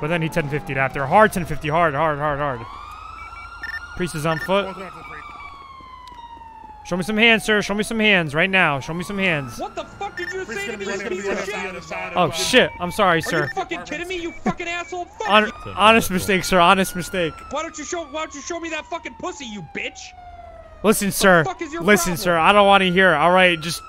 But then he 1050'd after. Hard 1050. Hard, hard, hard, hard. Priest is on foot. Show me some hands, sir. Show me some hands right now. Show me some hands. What the fuck did you Priest say to me, you piece of shit? Oh shit. I'm sorry, Are sir. you fucking kidding me, you fucking asshole? Fuck Hon- you. honest mistake, sir. Honest mistake. Why don't you show? Why don't you show me that fucking pussy, you bitch? Listen, sir. Listen, problem? sir. I don't want to hear. All right, just